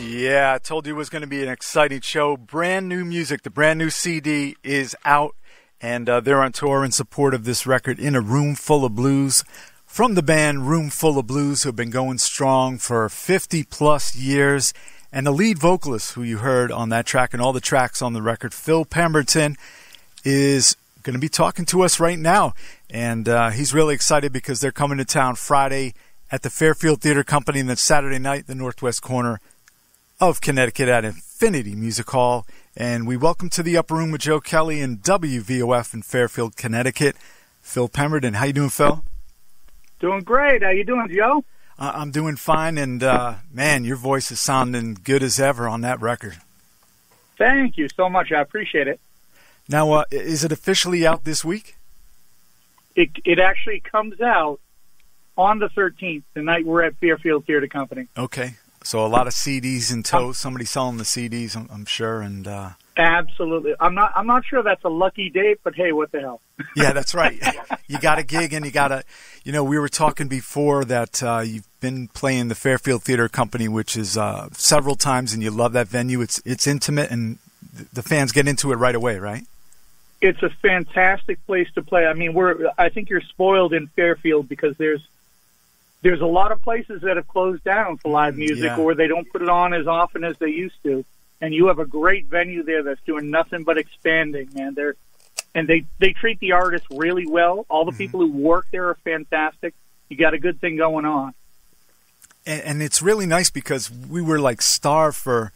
Yeah, I told you it was going to be an exciting show. Brand new music. The brand new CD is out, and uh, they're on tour in support of this record, In a Roomful of Blues, from the band Roomful of Blues, who have been going strong for 50 plus years. And the lead vocalist, who you heard on that track and all the tracks on the record, Phil Pemberton, is going to be talking to us right now. And uh, he's really excited because they're coming to town Friday at the Fairfield Theater Company and then Saturday night, the Northwest Corner of Connecticut at Infinity Music Hall. And we welcome to the Upper Room with Joe Kelley and WVOF in Fairfield, Connecticut, Phil Pemberton. How you doing, Phil? Doing great. How you doing, Joe? Uh, I'm doing fine, and uh, man, your voice is sounding good as ever on that record. Thank you so much. I appreciate it. Now, uh, is it officially out this week? It it actually comes out on the 13th, the night we're at Fairfield Theater Company. Okay, so a lot of CDs in tow. Somebody selling the CDs, I'm, I'm sure, and uh, absolutely. I'm not. I'm not sure that's a lucky date, but hey, what the hell? yeah, that's right. you got a gig, and you got to. You know, we were talking before that uh, you've been playing the Fairfield Theater Company, which is uh, several times, and you love that venue. It's it's intimate, and the fans get into it right away, right? It's a fantastic place to play. I mean, we're. I think you're spoiled in Fairfield because there's there's a lot of places that have closed down for live music, Yeah. or they don't put it on as often as they used to. And you have a great venue there that's doing nothing but expanding, man. They're and they they treat the artists really well. All the people who work there are fantastic. You got a good thing going on. and, and it's really nice because we were like starved for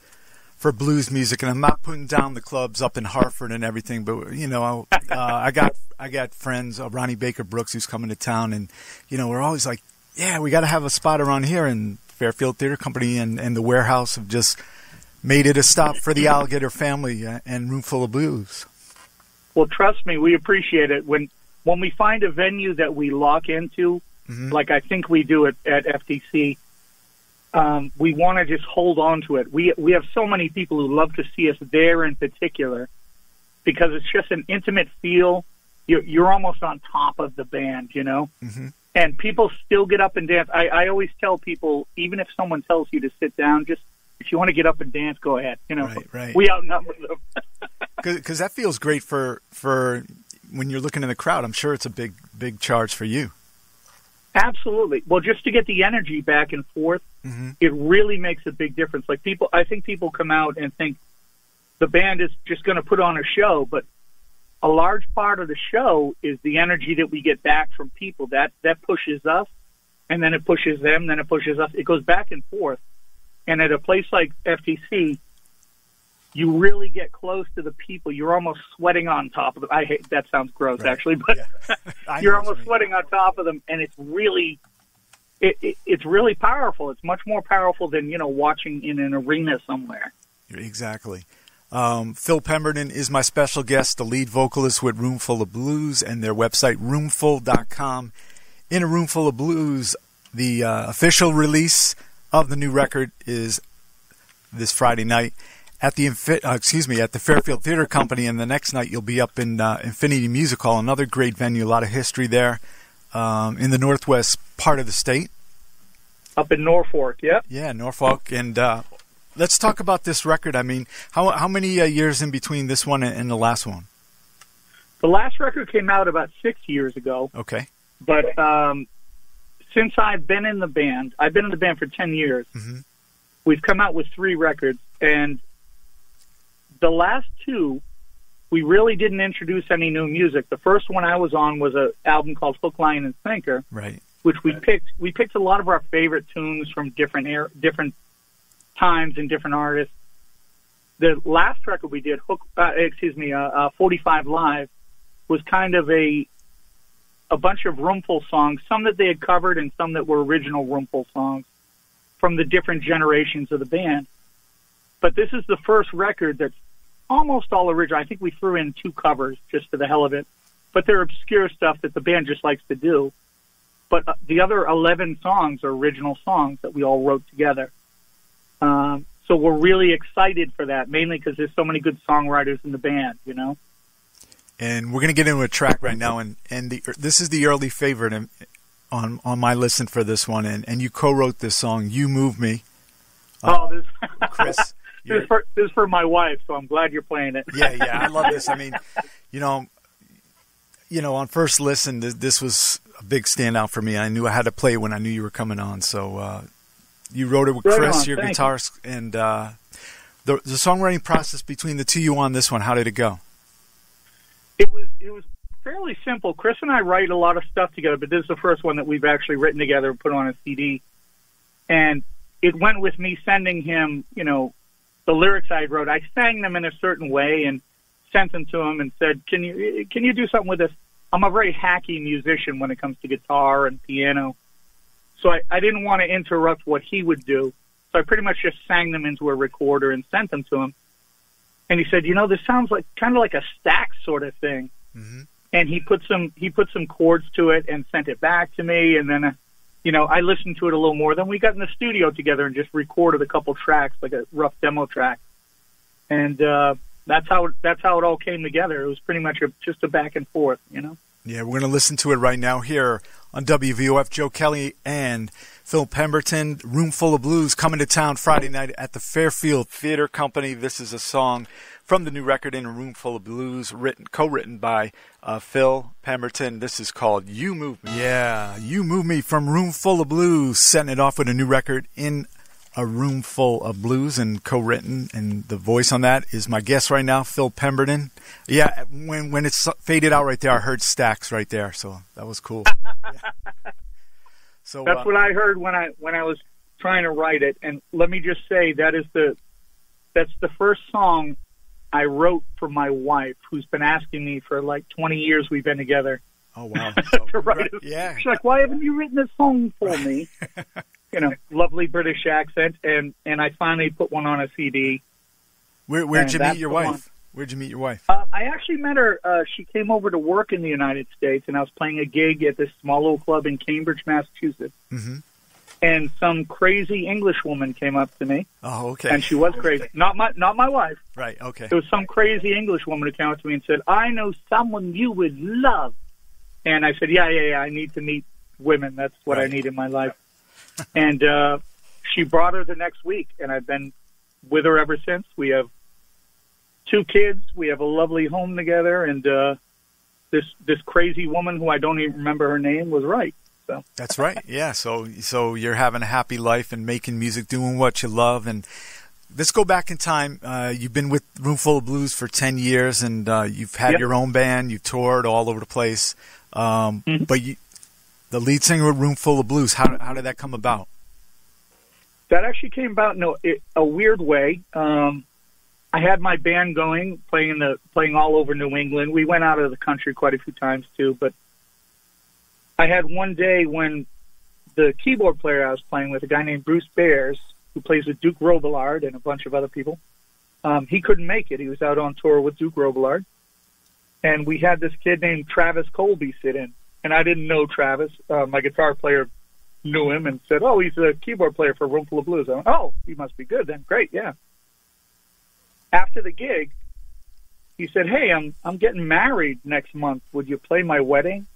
for blues music, and I'm not putting down the clubs up in Hartford and everything, but you know, uh, I got I got friends, uh, Ronnie Baker Brooks, who's coming to town, and you know, we're always like, yeah, we got to have a spot around here, and Fairfield Theater Company and and the Warehouse have just made it a stop for the Alligator family and Roomful of Blues. Well, trust me, we appreciate it when when we find a venue that we lock into, Mhm. like I think we do at, at FTC. Um, we want to just hold on to it. We we have so many people who love to see us there in particular because it's just an intimate feel. You're, you're almost on top of the band, you know. Mhm. And people still get up and dance. I, I always tell people, even if someone tells you to sit down, just if you want to get up and dance, go ahead. You know, Right, right. we outnumber them. Because that feels great for for when you're looking in the crowd. I'm sure it's a big big charge for you. Absolutely. Well, just to get the energy back and forth, Mhm. it really makes a big difference. Like people, I think people come out and think the band is just going to put on a show, but a large part of the show is the energy that we get back from people. That that pushes us, and then it pushes them, then it pushes us. It goes back and forth. And at a place like FTC, you really get close to the people. You're almost sweating on top of them. I hate that sounds gross, Right. actually, but know you're you almost sweating on top of them, and it's really, it, it, it's really powerful. It's much more powerful than you know watching in an arena somewhere. Exactly. Um, Phil Pemberton is my special guest, the lead vocalist with Roomful of Blues and their website, roomful.com. In a Roomful of Blues, the uh, official release of the new record is this Friday night at the uh, excuse me at the Fairfield Theater Company, and the next night you'll be up in uh, Infinity Music Hall, another great venue, a lot of history there um, in the northwest part of the state. Up in Norfolk, yep. Yeah, Norfolk, and uh, let's talk about this record. I mean, how how many uh, years in between this one and, and the last one? The last record came out about six years ago, Okay, but um, since I've been in the band, I've been in the band for ten years. Mhm. We've come out with three records, and the last two, we really didn't introduce any new music. The first one I was on was an album called Hook, Line, and Sinker. right. which we picked. We picked a lot of our favorite tunes from different air, different times and different artists. The last record we did, Hook, uh, excuse me, uh, uh, 45 Live, was kind of a a bunch of Roomful songs, some that they had covered and some that were original Roomful songs from the different generations of the band. But this is the first record that's almost all original. I think we threw in two covers just for the hell of it, but they're obscure stuff that the band just likes to do but uh, the other 11 songs are original songs that we all wrote together. Um, so we're really excited for that, mainly because there's so many good songwriters in the band, you know? And we're gonna get into a track right now, and and the, this is the early favorite on on my listen for this one, and and you co-wrote this song, "You Move Me," oh, this, Chris. this, is for, this is for my wife, so I'm glad you're playing it. yeah, yeah, I love this. I mean, you know, you know, on first listen, this, this was a big standout for me. I knew I had to play it when I knew you were coming on. So uh, you wrote it with Right Chris, on, your thank you. guitarist, and uh, the the songwriting process between the two of you on this one. How did it go? It was it was fairly simple. Chris and I write a lot of stuff together, but this is the first one that we've actually written together and put on a CD. And it went with me sending him, you know, the lyrics I wrote. I sang them in a certain way and sent them to him and said, "Can you can you do something with this?" I'm a very hacky musician when it comes to guitar and piano, so I, I didn't want to interrupt what he would do. So I pretty much just sang them into a recorder and sent them to him. And he said, "You know, this sounds like kind of like a stack sort of thing." Mm-hmm. and he put some he put some chords to it and sent it back to me and then uh, you know I listened to it a little more then we got in the studio together and just recorded a couple tracks like a rough demo track and uh that's how that's how it all came together it was pretty much a, just a back and forth you know Yeah, we're going to listen to it right now here on WVOF. Joe Kelley and Phil Pemberton, Roomful of Blues, coming to town Friday night at the Fairfield Theater Company. This is a song from the new record in a Roomful of Blues, written co-written by uh, Phil Pemberton. This is called "You Move Me." Yeah, "You Move Me" from Roomful of Blues, setting it off with a new record in a room full of blues and co-written and the voice on that is my guest right now phil pemberton yeah when when it's faded out right there i heard Stax right there so that was cool Yeah. so that's uh, what I heard when I when I was trying to write it and let me just say that is the that's the first song I wrote for my wife who's been asking me for like 20 years we've been together oh wow so, to write it. yeah She's like, "Why haven't you written a song for me?" you know, lovely British accent, and and I finally put one on a CD. Where, where'd you meet your wife one. where'd you meet your wife Uh, I actually met her. Uh, she came over to work in the United States, and I was playing a gig at this small little club in Cambridge, Massachusetts. hmm And some crazy English woman came up to me, oh okay and she was crazy. Not my not my wife. right okay It was some crazy English woman who came up to me and said, "I know someone you would love." And I said, "Yeah, yeah, yeah. I need to meet women. That's what I need in my life." and uh, she brought her the next week, and I've been with her ever since. We have two kids. We have a lovely home together, and uh, this this crazy woman who I don't even remember her name was right. So That's right. Yeah. So so you're having a happy life and making music, doing what you love, and let's go back in time. Uh, you've been with Roomful of Blues for ten years, and uh, you've had Yep. your own band. You've toured all over the place. Um, Mhm. But you, the lead singer of Roomful of Blues, how how did that come about? that actually came about in a, a weird way. Um, I had my band going, playing the playing all over New England. We went out of the country quite a few times too, but I had one day when the keyboard player I was playing with, a guy named Bruce Bears, who plays with Duke Robillard and a bunch of other people, um, he couldn't make it. He was out on tour with Duke Robillard, and we had this kid named Travis Colby sit in, and I didn't know Travis. Uh, my guitar player knew him and said, "Oh, he's a keyboard player for Roomful of Blues." I went, "Oh, he must be good then. Great, yeah." After the gig, he said, "Hey, I'm I'm getting married next month. Would you play my wedding?"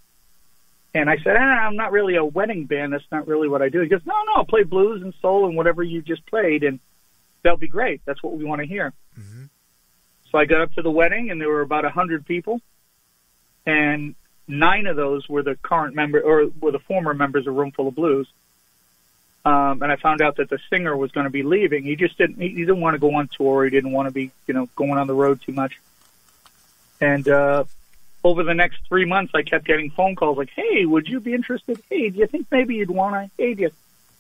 And I said, ah, "I'm not really a wedding band. That's not really what I do." He goes, "No, no, I'll play blues and soul and whatever you just played, and that'll be great. That's what we want to hear." hmm So I got up to the wedding, and there were about a hundred people, and nine of those were the current member or were the former members of Roomful of Blues. Um, and I found out that the singer was going to be leaving. He just didn't. He, he didn't want to go on tour. He didn't want to be, you know, going on the road too much. And uh, over the next three months, I kept getting phone calls like, "Hey, would you be interested? Hey, do you think maybe you'd want to? Hey, do you?"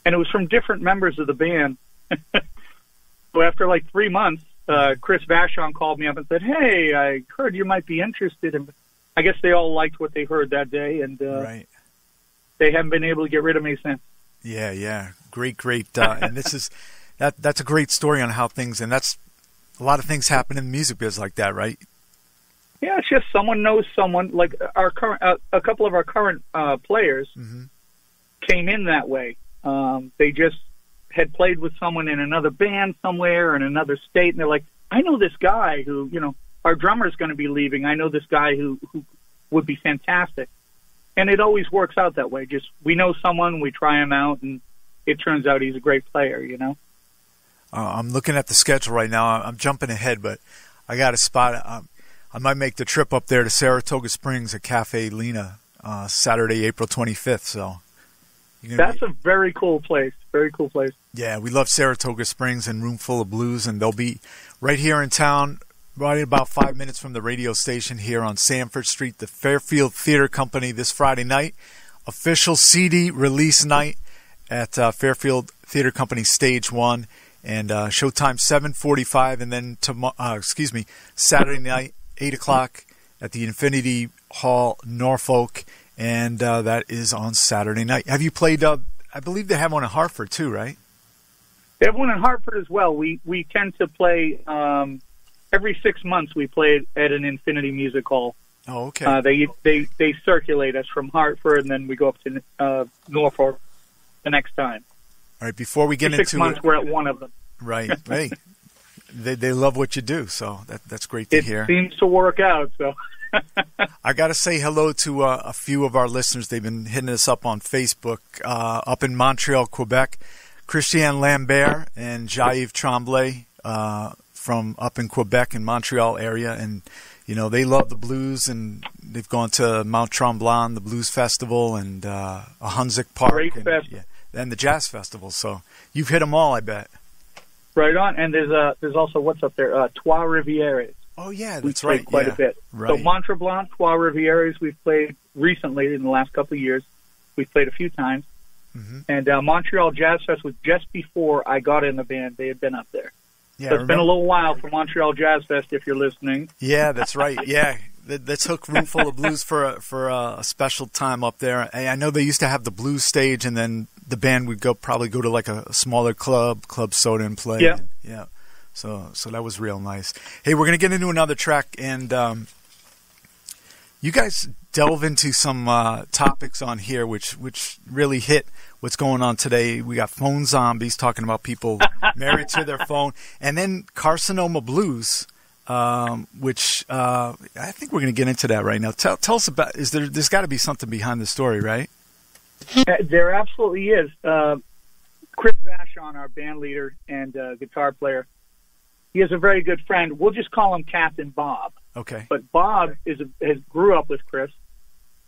And it was from different members of the band. so after like three months, uh, Chris Vachon called me up and said, "Hey, I heard you might be interested." And I guess they all liked what they heard that day, and uh, Right. they haven't been able to get rid of me since. Yeah. Yeah. Great. Great. Uh, and this is that. That's a great story on how things. And that's a lot of things happen in the music biz like that, right? Yeah, it's just someone knows someone. Like our current, uh, a couple of our current uh, players hmm came in that way. Um, they just had played with someone in another band somewhere in another state, and they're like, "I know this guy who, you know, our drummer's going to be leaving. I know this guy who who would be fantastic." And it always works out that way. Just we know someone, we try him out, and it turns out he's a great player. You know. Uh, I'm looking at the schedule right now. I'm jumping ahead, but I got a spot. Um, I might make the trip up there to Saratoga Springs at Cafe Lena uh, Saturday, April 25th. So that's be... a very cool place. Very cool place. Yeah, we love Saratoga Springs and Roomful of Blues, and they'll be right here in town, right about five minutes from the radio station here on Sanford Street, the Fairfield Theater Company this Friday night. Official CD release night at uh, Fairfield Theater Company Stage One, and uh, showtime 7:45, and then tomorrow, uh, excuse me, Saturday night, eight o'clock at the Infinity Hall, Norfolk, and uh, that is on Saturday night. Have you played? Uh, I believe they have one in Hartford too, right? They have one in Hartford as well. We we tend to play um, every six months. We play at an Infinity Music Hall. Oh, okay. Uh, they they they circulate us from Hartford, and then we go up to uh, Norfolk the next time. All right. Before we get six into months, it, we're at one of them. Right. hey, they they love what you do, so that that's great to it hear. It seems to work out. So. I got to say hello to uh, a few of our listeners. They've been hitting us up on Facebook. Uh, up in Montreal, Quebec, Christian Lambert and Jaive Tremblay uh, from up in Quebec and Montreal area, and you know they love the blues, and they've gone to Mount Tremblant, the Blues Festival, and uh, Ahuntsic Park, Great and, festival. yeah, and the Jazz Festival. So you've hit them all, I bet. Right on, and there's a there's also what's up there, uh, Trois Rivieres. Oh yeah, that's right. quite yeah. a bit. Right. So Mont Tremblant, Trois Rivieres, we've played recently in the last couple of years. We've played a few times. Mm-hmm. And uh, Montreal Jazz Fest was just before I got in the band. They had been up there. Yeah, so it's been a little while for Montreal Jazz Fest. If you're listening. Yeah, that's right. Yeah, let's hook Roomful of Blues for a, for a special time up there. I know they used to have the blues stage, and then the band would go probably go to like a, smaller club, Club Soda, and play. Yeah, yeah. So so that was real nice. Hey, we're gonna get into another track, and um, you guys delve into some uh, topics on here, which which really hit what's going on today. We got phone zombies talking about people married to their phone, and then carcinoma blues, um, which uh, I think we're going to get into that right now. Tell, tell us about. Is there? There's got to be something behind the story, right? There absolutely is. Uh, Chris Vachon, our band leader and uh, guitar player, he has a very good friend. We'll just call him Captain Bob. Okay. But Bob is a, has grew up with Chris.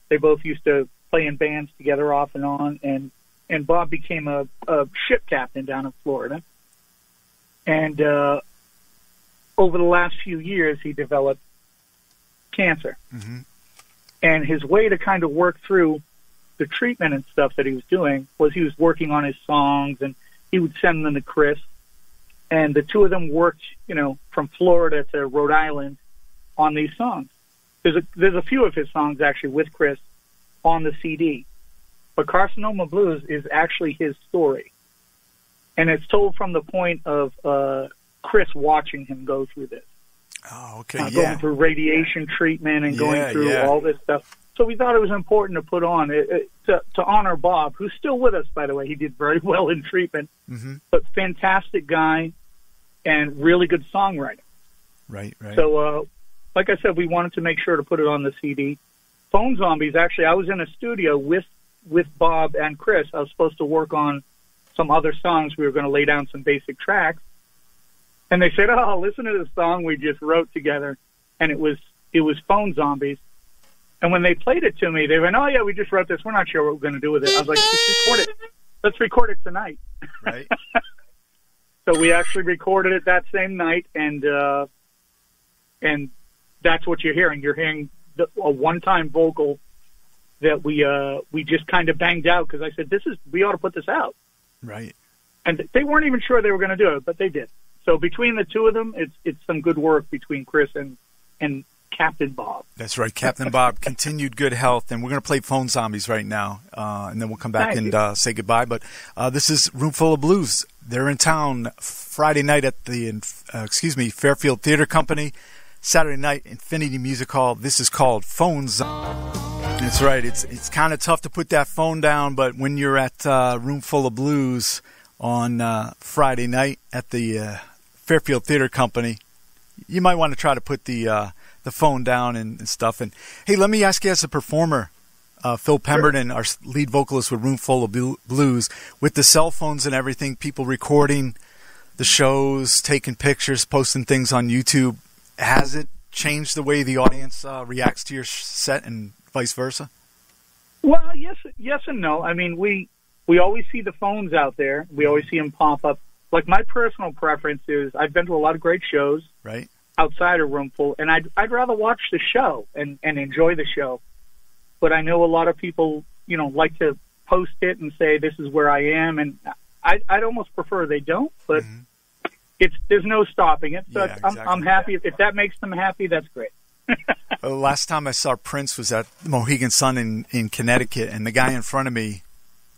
They both used to play in bands together off and on, and and Bob became a, a ship captain down in Florida. And uh, over the last few years, he developed cancer. Mm-hmm. And his way to kind of work through the treatment and stuff that he was doing was he was working on his songs, and he would send them to Chris and the two of them worked, you know, from Florida to Rhode Island on these songs. There's a there's a few of his songs actually with Chris on the CD, but Carcinoma Blues is actually his story, and it's told from the point of uh, Chris watching him go through this. Oh, okay, uh, yeah. Going through radiation treatment and yeah, going through yeah. all this stuff. So we thought it was important to put on it, it, to, to honor Bob, who's still with us, by the way. He did very well in treatment, mm-hmm. but fantastic guy and really good songwriting. Right, right. So, uh, like I said, we wanted to make sure to put it on the CD. Phone Zombies. Actually, I was in a studio with with Bob and Chris. I was supposed to work on some other songs. We were going to lay down some basic tracks, and they said, "Oh, listen to the song we just wrote together," and it was it was Phone Zombies. And when they played it to me, they went, "Oh yeah, we just wrote this. We're not sure what we're going to do with it." I was like, "Let's record it. Let's record it tonight." Right. so we actually recorded it that same night, and uh, and that's what you're hearing. You're hearing the, a one-time vocal that we uh, we just kind of banged out because I said, "This is we ought to put this out." Right. And they weren't even sure they were going to do it, but they did. So between the two of them, it's it's some good work between Chris and and Captain Bob. That's right, Captain Bob. Continued good health, and we're going to play Phone Zombies right now, uh, and then we'll come back Thank and uh, say goodbye. But uh, this is Roomful of Blues. They're in town Friday night at the uh, excuse me Fairfield Theater Company. Saturday night, Infinity Music Hall. This is called Phone Zombies. That's right. It's it's kind of tough to put that phone down, but when you're at uh, Roomful of Blues on uh, Friday night at the uh, Fairfield Theater Company, you might want to try to put the uh, the phone down and, and, stuff. And hey, let me ask you, as a performer, uh, Phil Pemberton, our lead vocalist with Roomful of Blues, with the cell phones and everything, people recording the shows, taking pictures, posting things on YouTube. Has it changed the way the audience uh, reacts to your set and vice versa? Well, yes, yes and no. I mean, we we always see the phones out there. We always see them pop up. Like my personal preference is, I've been to a lot of great shows, right, outside a room full, and I'd I'd rather watch the show and and enjoy the show. But I know a lot of people, you know, like to post it and say this is where I am, and I I'd almost prefer they don't, but. Mm-hmm. It's there's no stopping it, so yeah, exactly. I'm, I'm happy if, if that makes them happy. That's great. the last time I saw Prince was at Mohegan Sun in, in Connecticut, and the guy in front of me,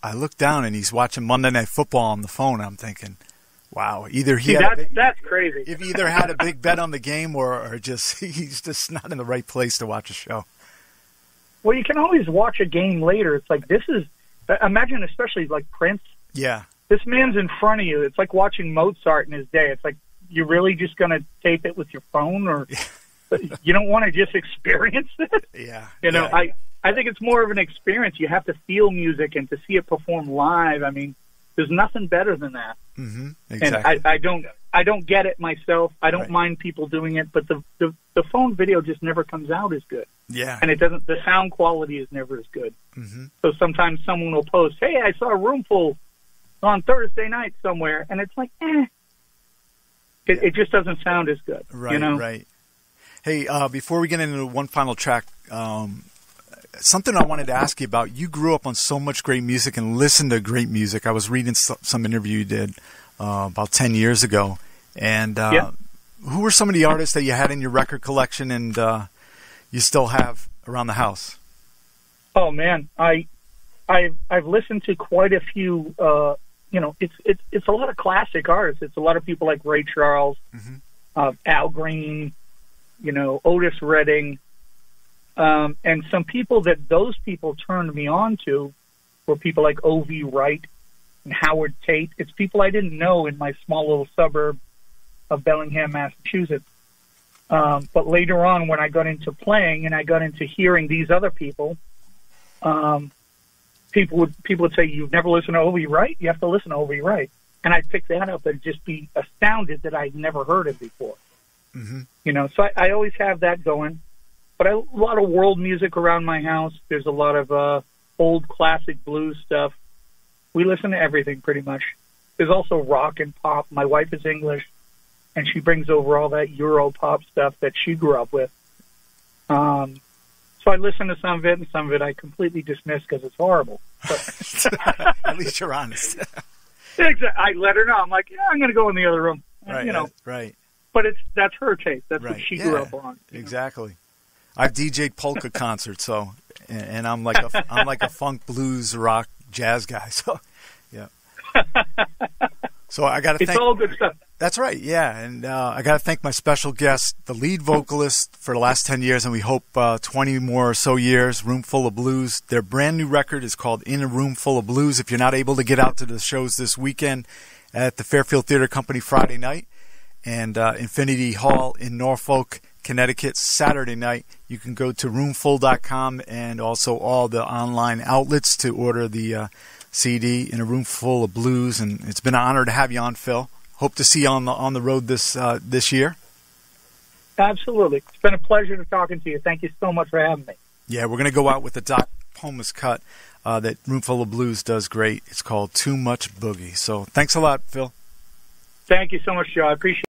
I looked down and he's watching Monday Night Football on the phone. I'm thinking, wow, either he See, had that's, big, that's crazy. If he either had a big bet on the game or, or just he's just not in the right place to watch a show. Well, you can always watch a game later. It's like this is imagine, especially like Prince. Yeah, this man's in front of you. It's like watching Mozart in his day. It's like you're really just going to tape it with your phone, or you don't want to just experience it. Yeah, you know, yeah. I I think it's more of an experience. You have to feel music and to see it performed live. I mean, there's nothing better than that. Mm-hmm. Exactly. And I, I don't I don't get it myself. I don't Right. mind people doing it, but the, the the phone video just never comes out as good, Yeah, and it doesn't. The sound quality is never as good. mm-hmm. So sometimes someone will post, "Hey, I saw a room full on Thursday night somewhere," and it's like, eh, it, it just doesn't sound as good. right, you know? right. Hey, uh, before we get into one final track, um, something I wanted to ask you about. You grew up on so much great music and listened to great music. I was reading some, some interview you did uh, about ten years ago, and uh, Yeah. who were some of the artists that you had in your record collection and uh, you still have around the house? Oh man, I, I've I've listened to quite a few. Uh, you know, it's it's it's a lot of classic artists. It's a lot of people like Ray Charles, Mhm. uh, Al Green, you know, Otis Redding, um, and some people that those people turned me on to were people like O.V. Wright and Howard Tate. It's people I didn't know in my small little suburb of Bellingham, Massachusetts. Um, but later on, when I got into playing and I got into hearing these other people, um, people would people would say, "You've never listened to O.V. Wright? You have to listen to O.V. Wright." And I'd pick that up and just be astounded that I'd never heard it before. Mm-hmm. You know, so I, I always have that going. But I, a lot of world music around my house. There's a lot of uh, old classic blues stuff. We listen to everything pretty much. There's also rock and pop. My wife is English, and she brings over all that Euro pop stuff that she grew up with. Um, so I listen to some of it, and some of it I completely dismiss because it's horrible. But At least you're honest. I let her know. I'm like, yeah, I'm going to go in the other room. right. You know, right. But it's that's her taste. That's Right. what she Yeah. grew up on. you know. Exactly. I've DJ'd polka concerts, so and, and I'm like a I'm like a funk blues rock jazz guy. So yeah. So I got to It's thank. all good stuff. That's right. Yeah, and uh, I got to thank my special guest, the lead vocalist for the last ten years, and we hope uh, twenty more or so years. Room full of blues. Their brand new record is called In a Roomful of Blues. If you're not able to get out to the shows this weekend at the Fairfield Theater Company Friday night and uh, Infinity Hall in Norfolk, Connecticut Saturday night, you can go to roomful.com and also all the online outlets to order the uh, CD in a room full of blues. And it's been an honor to have you on, Phil. Hope to see you on the on the road this uh, this year. Absolutely. It's been a pleasure to talking to you. Thank you so much for having me. Yeah, we're going to go out with the Doc Pomus cut uh, that Roomful of Blues does great. It's called Too Much Boogie. So thanks a lot, Phil. Thank you so much, Joe. I appreciate